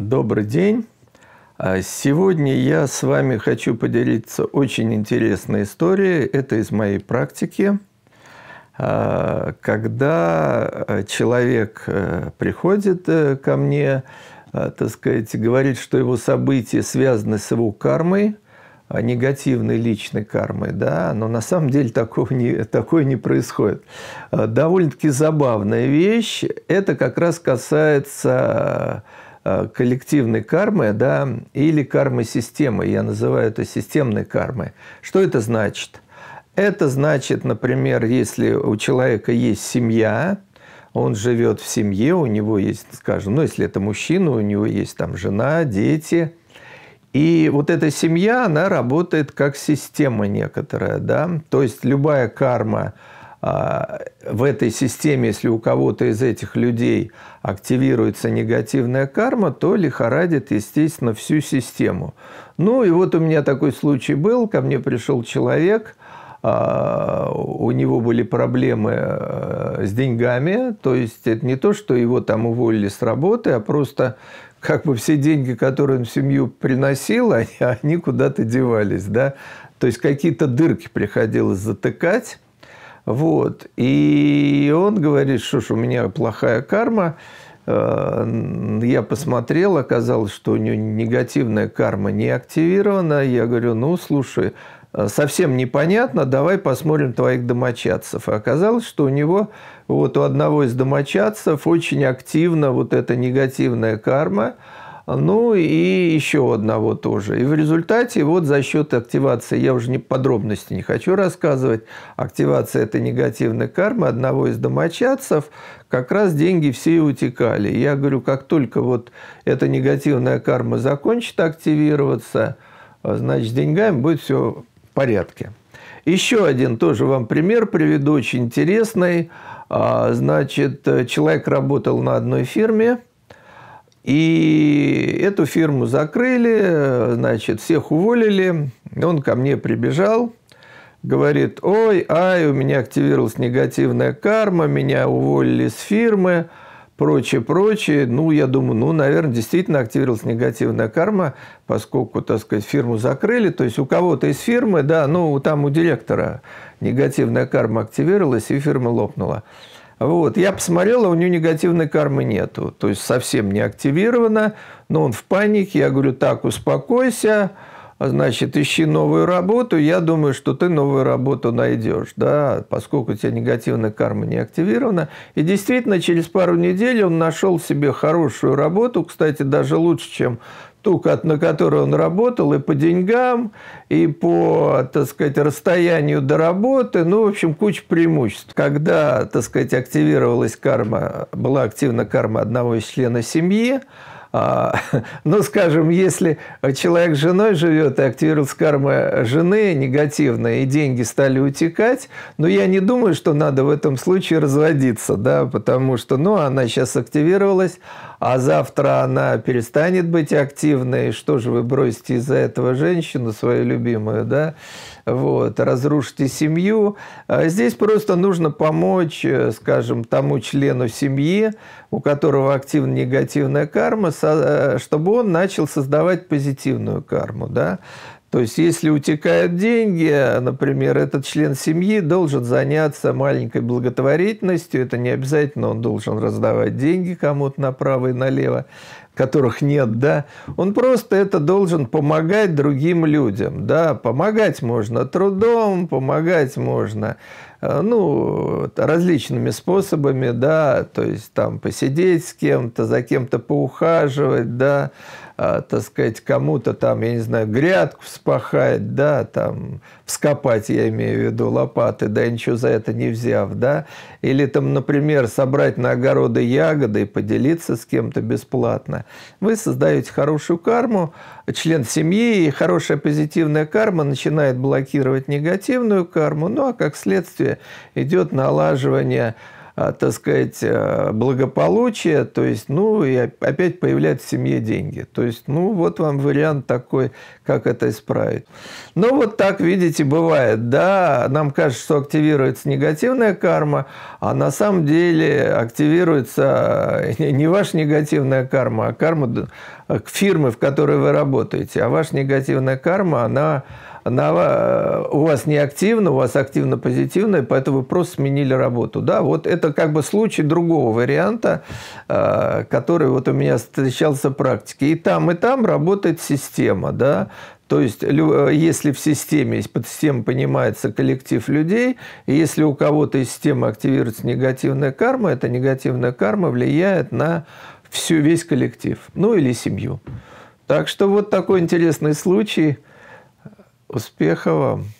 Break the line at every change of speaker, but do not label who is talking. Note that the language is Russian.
Добрый день. А Сегодня я с вами хочу поделиться очень интересной историей. Это из моей практики. А, Когда э, человек э, приходит э, ко мне, а, так сказать, говорит, что его события связаны с его кармой, а, негативной личной кармой, да, но на самом деле такого не, такое не происходит. Довольно-таки забавная вещь. Это как раз касается коллективной кармы, да, или кармы системы. Я называю это системной кармой. Что это значит? Это значит, например, если у человека есть семья, он живет в семье, у него есть, скажем, ну, если это мужчина, у него есть там жена, дети. И вот эта семья, она работает как система некоторая, да. То есть любая карма в этой системе, если у кого-то из этих людей активируется негативная карма, то лихорадит, естественно, всю систему. Ну и вот у меня такой случай был, ко мне пришел человек – а, у него были проблемы э, с деньгами, то есть это не то, что его там уволили с работы, а просто как бы все деньги, которые он в семью приносил, они, они куда-то девались, да, то есть какие-то дырки приходилось затыкать, вот, и он говорит, что ж, у меня плохая карма, э, я посмотрел, оказалось, что у него негативная карма не активирована. Я говорю, ну, слушай, Э, совсем непонятно, давай посмотрим твоих домочадцев. И оказалось, что у него, вот у одного из домочадцев очень активна вот эта негативная карма, ну и еще одного тоже. И в результате вот за счет активации, я уже не подробности не хочу рассказывать, активация этой негативной кармы одного из домочадцев, как раз деньги все утекали. Я говорю, как только вот эта негативная карма закончит активироваться, значит, с деньгами будет все порядке. Еще один тоже вам пример приведу, очень интересный. А, значит, человек работал на одной фирме, и эту фирму закрыли, значит, всех уволили. Он ко мне прибежал, говорит, ой, ай, у меня активировалась негативная карма, меня уволили с фирмы прочее, прочее. Ну, я думаю, ну, наверное, действительно активировалась негативная карма, поскольку, так сказать, фирму закрыли. То есть у кого-то из фирмы, да, ну, там у директора негативная карма активировалась, и фирма лопнула. Вот. Я посмотрел, а у нее негативной кармы нету. То есть совсем не активирована, но он в панике. Я говорю, так, успокойся, значит, ищи новую работу, я думаю, что ты новую работу найдешь, да, поскольку у тебя негативная карма не активирована. И действительно, через пару недель он нашел себе хорошую работу, кстати, даже лучше, чем ту, на которой он работал, и по деньгам, и по, так сказать, расстоянию до работы, ну, в общем, куча преимуществ. Когда, так сказать, активировалась карма, была активна карма одного из членов семьи, а, ну, скажем, если человек с женой живет и активировался карма жены негативная, и деньги стали утекать, но я не думаю, что надо в этом случае разводиться, да, потому что, ну, она сейчас активировалась, а завтра она перестанет быть активной, что же вы бросите из-за этого женщину свою любимую, да, вот, разрушите семью. А здесь просто нужно помочь, э, скажем, тому члену семьи, у которого активна негативная карма, чтобы он начал создавать позитивную карму, да, то есть, если утекают деньги, например, этот член семьи должен заняться маленькой благотворительностью. Это не обязательно он должен раздавать деньги кому-то направо и налево, которых нет, да. Он просто это должен помогать другим людям, да. Помогать можно трудом, помогать можно Э, ну, различными способами, да, то есть там посидеть с кем-то, за кем-то поухаживать, да, а, так сказать, кому-то там, я не знаю, грядку вспахать, да, там, вскопать, я имею в виду, лопаты, да, ничего за это не взяв, да, или там, например, собрать на огороды ягоды и поделиться с кем-то бесплатно. Вы создаете хорошую карму, член семьи, и хорошая позитивная карма начинает блокировать негативную карму, ну, а как следствие идет налаживание так сказать, а, благополучие, то есть, ну, и опять появляются в семье деньги. То есть, ну, вот вам вариант такой, как это исправить. Ну, вот так, видите, бывает. Да, нам кажется, что активируется негативная карма, а на самом деле активируется не ваша негативная карма, а карма фирмы, в которой вы работаете. А ваша негативная карма, она она э, у вас не активна, у вас активно позитивная, поэтому вы просто сменили работу. Да, вот это как бы случай другого варианта, э, который вот у меня встречался в практике. И там, и там работает система, да, то есть, э, если в системе, под системой понимается коллектив людей, и если у кого-то из системы активируется негативная карма, эта негативная карма влияет на всю, весь коллектив, ну или семью. Так что вот такой интересный случай – Успеха вам!